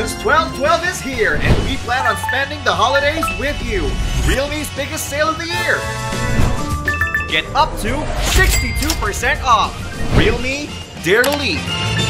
Cause 1212 is here, and we plan on spending the holidays with you. Realme's biggest sale of the year. Get up to 62% off. Realme, dare to lead.